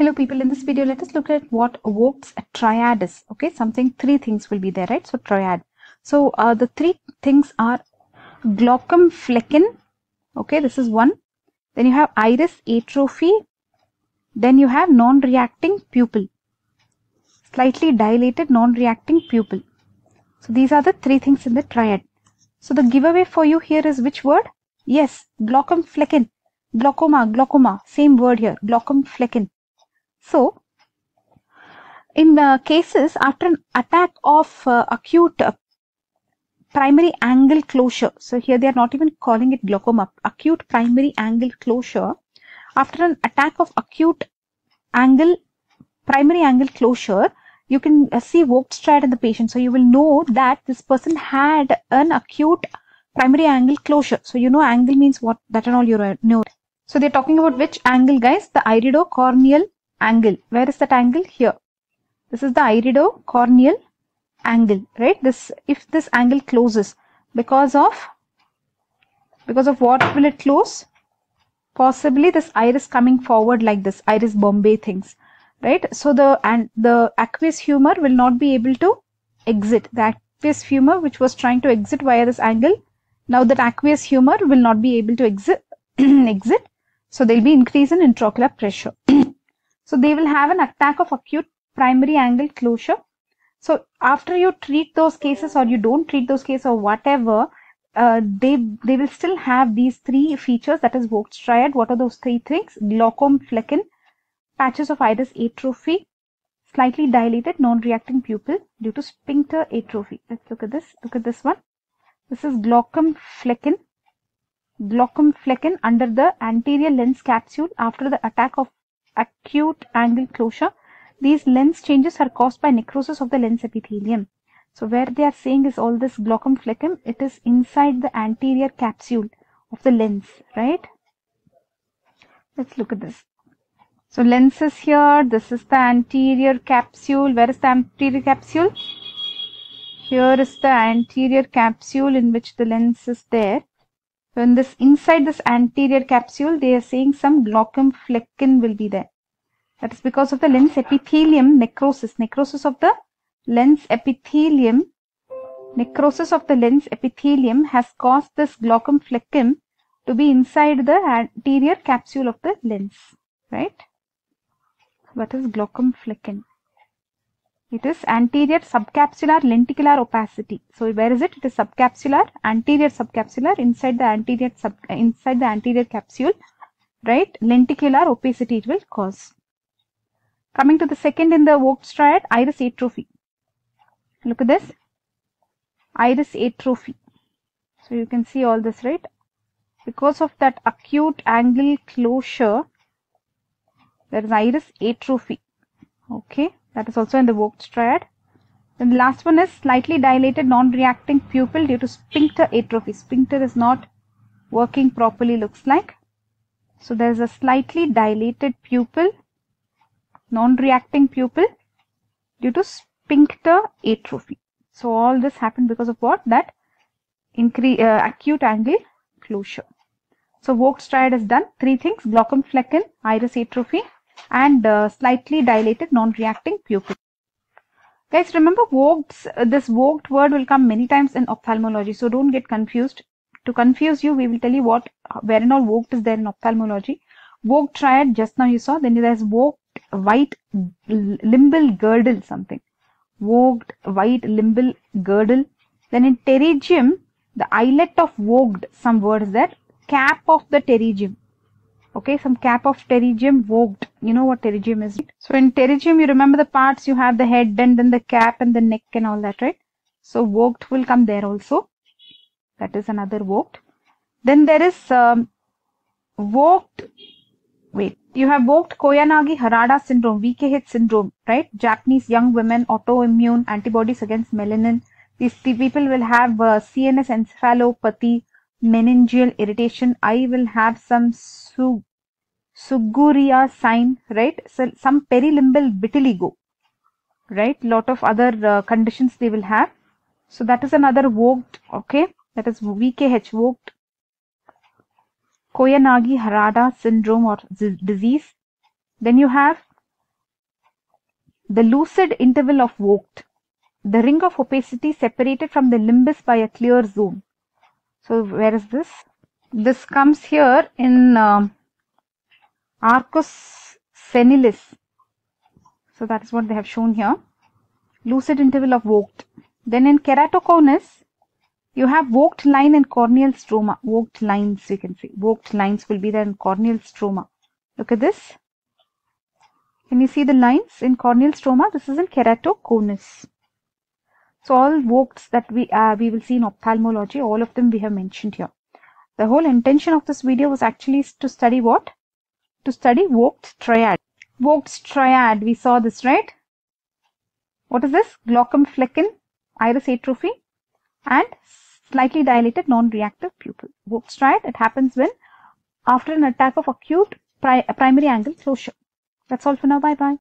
Hello people, in this video let us look at what Vogt's triad is. Okay, something, three things will be there, right? So triad. So uh, the three things are glaukomflecken. Okay, this is one. Then you have iris atrophy. Then you have non-reacting pupil. Slightly dilated non-reacting pupil. So these are the three things in the triad. So the giveaway for you here is which word? Yes, glaukomflecken. Glaucoma, glaucoma, same word here, glaukomflecken. So, in the cases after an attack of uh, acute uh, primary angle closure, so here they are not even calling it glaucoma, acute primary angle closure, after an attack of acute angle, primary angle closure, you can uh, see Vogt's triad in the patient. So you will know that this person had an acute primary angle closure. So you know angle means what, that and all you know. So they're talking about which angle guys? The iridocorneal angle. Where is that angle? Here. This is the iridocorneal angle, right? This, if this angle closes because of, because of what will it close? Possibly this iris coming forward like this, iris bombé things, right? So the, and the aqueous humor will not be able to exit. The aqueous humor which was trying to exit via this angle, now that aqueous humor will not be able to exit, exit. So there will be increase in intraocular pressure. So they will have an attack of acute primary angle closure. So after you treat those cases or you don't treat those cases or whatever, uh, they they will still have these three features that is Vogt's triad. What are those three things? Glaukomflecken, patches of iris atrophy, slightly dilated non-reacting pupil due to sphincter atrophy. Let's look at this. Look at this one. This is glaucom flecken. Glaucom flecken under the anterior lens capsule after the attack of acute angle closure. These lens changes are caused by necrosis of the lens epithelium. So where they are saying is all this glaukomflecken, it is inside the anterior capsule of the lens, right? Let's look at this. So lens is here. This is the anterior capsule. Where is the anterior capsule? Here is the anterior capsule in which the lens is there. So in this inside this anterior capsule, they are saying some glaukomflecken will be there. That is because of the lens epithelium necrosis. Necrosis of the lens epithelium. Necrosis of the lens epithelium has caused this glaukomflecken to be inside the anterior capsule of the lens. Right? What is glaukomflecken? It is anterior subcapsular lenticular opacity. So where is it? It is subcapsular, anterior subcapsular inside the anterior sub inside the anterior capsule, right? Lenticular opacity it will cause. Coming to the second in the Vogt's triad, iris atrophy. Look at this. Iris atrophy. So you can see all this, right? Because of that acute angle closure, there is iris atrophy. Okay. That is also in the Vogt's triad. Then the last one is slightly dilated non-reacting pupil due to sphincter atrophy. Sphincter is not working properly looks like. So there is a slightly dilated pupil, non-reacting pupil due to sphincter atrophy. So all this happened because of what? That increase uh, acute angle closure. So Vogt's triad has done three things, glaukomflecken, iris atrophy and uh, slightly dilated non-reacting pupil. Guys, remember Vogt's, uh, this Vogt word will come many times in ophthalmology, so don't get confused. To confuse you, we will tell you what, where and all Vogt is there in ophthalmology. Vogt triad, just now you saw, then there's Vogt white limbal girdle something. Vogt white limbal girdle. Then in pterygium, the islet of Vogt, some words there, cap of the pterygium. Okay some cap of pterygium Vogt you know what pterygium is so in pterygium you remember the parts you have the head and then the cap and the neck and all that right? So Vogt will come there also. That is another Vogt then there is um, Vogt wait you have Vogt Koyanagi Harada syndrome VKH syndrome right Japanese young women autoimmune antibodies against melanin these people will have uh, CNS encephalopathy meningeal irritation. I will have some su Sugiura sign, right? So some perilimbal vitiligo, right? Lot of other uh, conditions they will have. So that is another Vogt, okay? That is VKH, Vogt Koyanagi Harada syndrome or disease. Then you have the lucid interval of Vogt, the ring of opacity separated from the limbus by a clear zone. So where is this? This comes here in um, Arcus senilis. So that is what they have shown here. Lucid interval of Vogt. Then in keratoconus, you have Vogt line and corneal stroma. Vogt lines you can see. Vogt lines will be there in corneal stroma. Look at this. Can you see the lines in corneal stroma? This is in keratoconus. So all Vogts that we uh, we will see in ophthalmology, all of them we have mentioned here. The whole intention of this video was actually to study what? To study Vogt triad. Vogt's triad, we saw this, right? What is this? Glaukomflecken, iris atrophy, and slightly dilated non-reactive pupil. Vogt's triad, it happens when after an attack of acute pri primary angle closure. That's all for now. Bye bye.